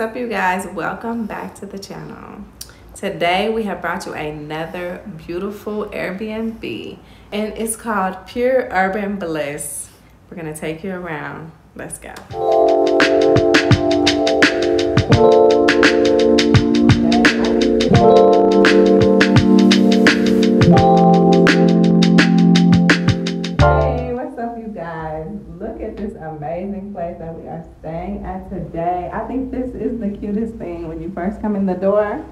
what's up you guys? Welcome back to the channel. Today we have brought you another beautiful Airbnb and it's called Pure Urban Bliss. We're gonna take you around. Let's go. Today. I think this is the cutest thing when you first come in the door.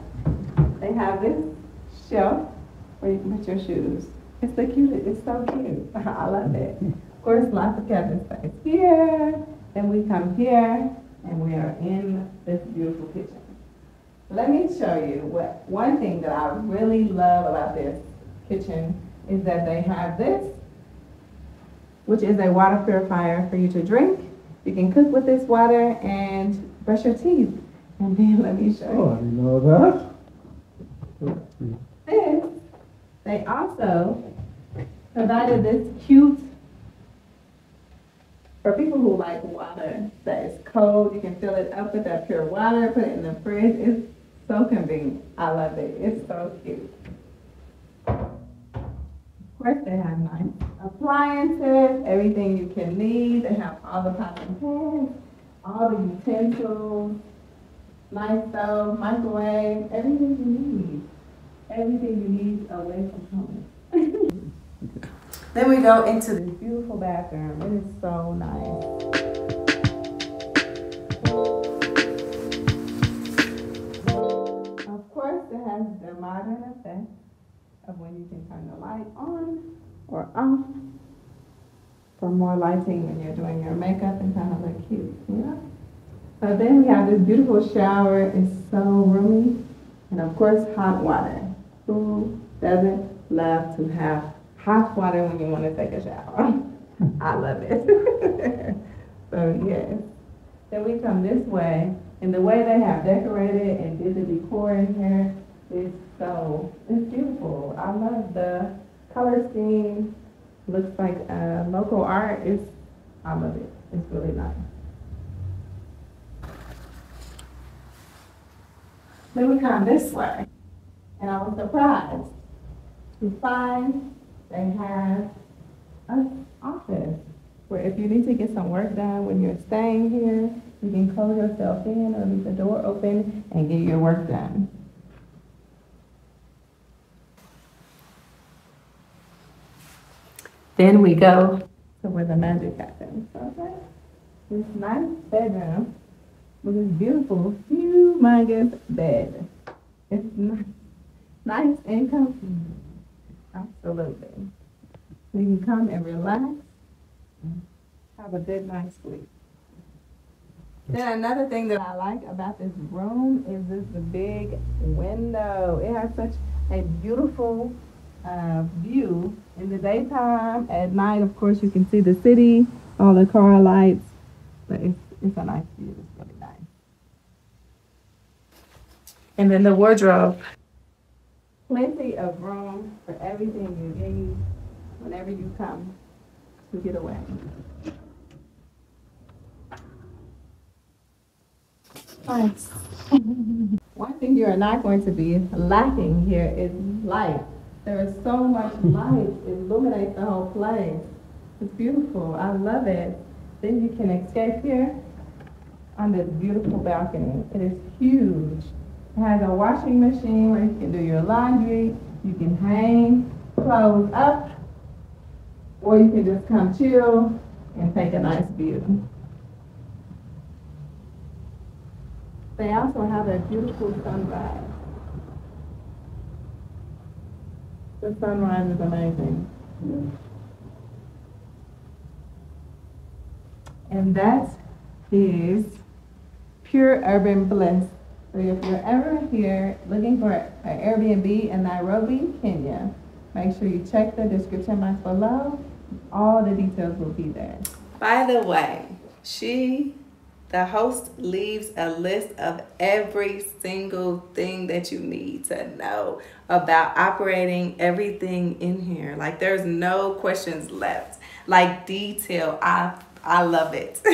They have this shelf where you can put your shoes. It's the cutest, it's so cute. I love it. Of course, lots of cabinet space here. Then we come here and we are in this beautiful kitchen. Let me show you what, one thing that I really love about this kitchen is that they have this, which is a water purifier for you to drink. You can cook with this water and brush your teeth. And then let me show you. Oh, I didn't know that. this, they also provided this cute, for people who like water that is cold, you can fill it up with that pure water, put it in the fridge. It's so convenient. I love it. It's so cute. Of course, they have nice appliances, everything you can need. They have all the pots and pans, all the utensils, nice stove, microwave, everything you need everything you need away from home. then we go into this beautiful bathroom. It is so nice. For more lighting when you're doing your makeup and kind of look cute, you know? So then we have this beautiful shower. It's so roomy. And of course, hot water. Who doesn't love to have hot water when you want to take a shower? I love it. so yes. Then we come this way, and the way they have decorated and did the decor in here is so it's beautiful. I love the color scheme. Looks like uh, local art. It's I love it. It's really nice. Then we come this way. And I was surprised to find they have an office where if you need to get some work done when you're staying here, you can close yourself in or leave the door open and get your work done. Then we go to where the magic happens. Okay? This nice bedroom with this beautiful, humongous bed. It's nice, nice and comfy. Absolutely. So you can come and relax, have a good night's sleep. Then another thing that I like about this room is this big window. It has such a beautiful uh, view in the daytime. At night, of course, you can see the city, all the car lights, but it's, it's a nice view. It's really nice. And then the wardrobe. Plenty of room for everything you need whenever you come to get away. Nice. One thing you are not going to be lacking here is light. There is so much light, it illuminates the whole place. It's beautiful. I love it. Then you can escape here on this beautiful balcony. It is huge. It has a washing machine where you can do your laundry. You can hang clothes up, or you can just come chill and take a nice view. They also have a beautiful sunrise. The sunrise is amazing. And that is pure urban bliss. So if you're ever here looking for an Airbnb in Nairobi, Kenya, make sure you check the description box below. All the details will be there. By the way, she, the host, leaves a list of every single thing that you need to know about operating everything in here. Like there's no questions left. Like detail, I I love it.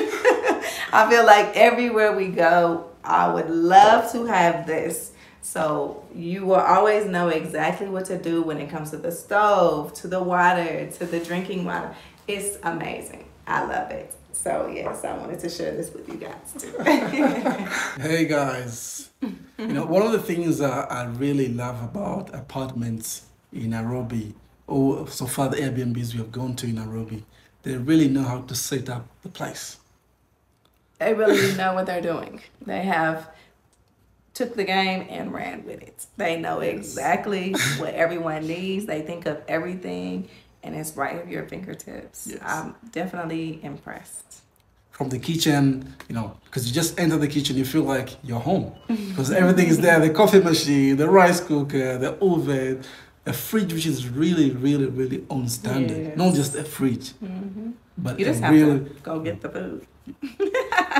I feel like everywhere we go, I would love to have this. So you will always know exactly what to do when it comes to the stove, to the water, to the drinking water. It's amazing. I love it. So yes, I wanted to share this with you guys too. hey guys, you know one of the things that I really love about apartments in Nairobi, or so far the Airbnbs we have gone to in Nairobi, they really know how to set up the place. They really know what they're doing. They have took the game and ran with it. They know exactly what everyone needs. They think of everything and it's right at your fingertips. Yes. I'm definitely impressed. From the kitchen, you know, because you just enter the kitchen, you feel like you're home because everything is there the coffee machine, the rice cooker, the oven, a fridge which is really, really, really on standard. Yes. Not just a fridge, mm-hmm. but you just have to go get the food. you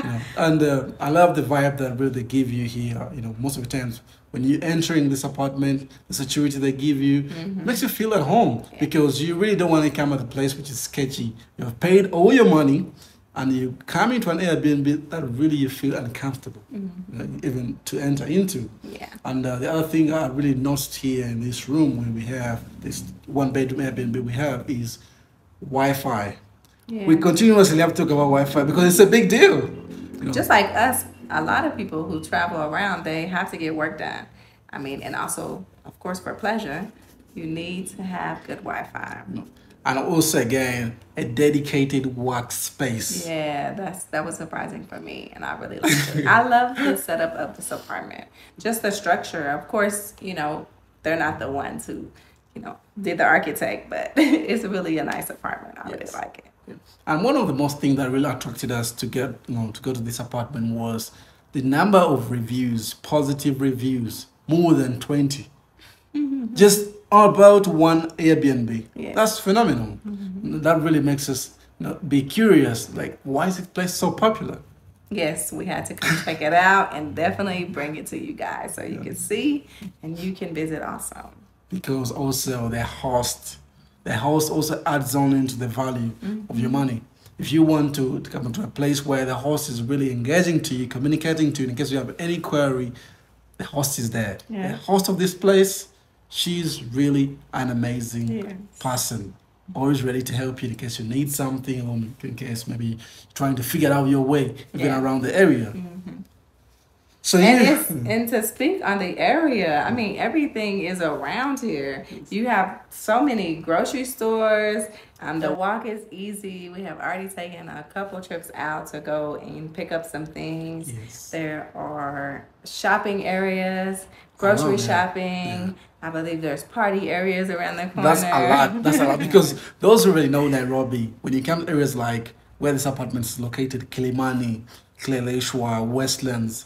know, and uh, I love the vibe that really they give you here. You know, most of the times when you enter in this apartment, the security they give you mm-hmm. makes you feel at home yeah. because you really don't want to come at a place which is sketchy. You have paid all your money and you come into an Airbnb that really you feel uncomfortable, mm-hmm. even to enter into. Yeah. And uh, the other thing I really noticed here in this room when we have this one bedroom Airbnb we have is Wi-Fi. Yeah. We continuously have to talk about Wi-Fi because it's a big deal. You know? Just like us, a lot of people who travel around, they have to get work done. I mean, and also, of course, for pleasure, you need to have good Wi-Fi. And also, again, a dedicated workspace. Yeah, that's that was surprising for me, and I really liked it. I love the setup of this apartment, just the structure. Of course, you know they're not the ones who, you know, did the architect, but it's really a nice apartment. I yes. really like it. And one of the most things that really attracted us to get, you know, to go to this apartment was the number of reviews, positive reviews, more than 20. Mm-hmm. Just about one Airbnb. Yeah. That's phenomenal. Mm-hmm. That really makes us be curious. Like, why is this place so popular? Yes, we had to come check it out and definitely bring it to you guys so you yeah. can see and you can visit also. Because also the host the host also adds on into the value mm-hmm. of your money. If you want to, to come to a place where the host is really engaging to you, communicating to you, in case you have any query, the host is there. Yeah. The host of this place, she's really an amazing yes. person. Always ready to help you in case you need something, or in case maybe trying to figure out your way even yeah. around the area. Mm-hmm. So and yeah. and to speak on the area, I mean everything is around here. You have so many grocery stores. Um, the walk is easy. We have already taken a couple trips out to go and pick up some things. Yes. There are shopping areas, grocery shopping. Yeah. I believe there's party areas around the corner. That's a lot. That's a lot because those who already know Nairobi, when you come to areas like where this apartment is located, Kilimani, Kileleshwa, Westlands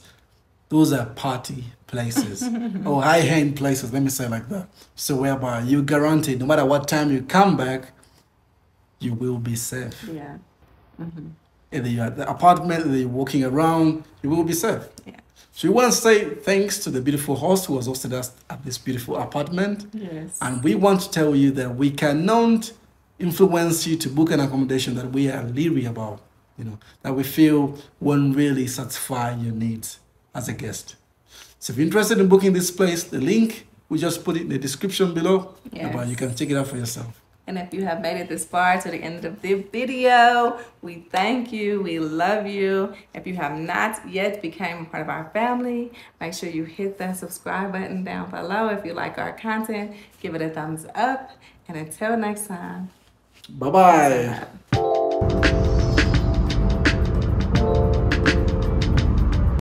those are party places or high end places, let me say like that. So whereby you guaranteed no matter what time you come back, you will be safe. Yeah. Mm-hmm. Either you're at the apartment, either you're walking around, you will be safe. Yeah. So we want to say thanks to the beautiful host who has hosted us at this beautiful apartment. Yes. And we want to tell you that we cannot influence you to book an accommodation that we are leery about, you know, that we feel won't really satisfy your needs as a guest. So if you're interested in booking this place, the link, we just put it in the description below. Yes. But you can check it out for yourself. And if you have made it this far to the end of the video, we thank you. We love you. If you have not yet become a part of our family, make sure you hit that subscribe button down below. If you like our content, give it a thumbs up. And until next time. Bye-bye.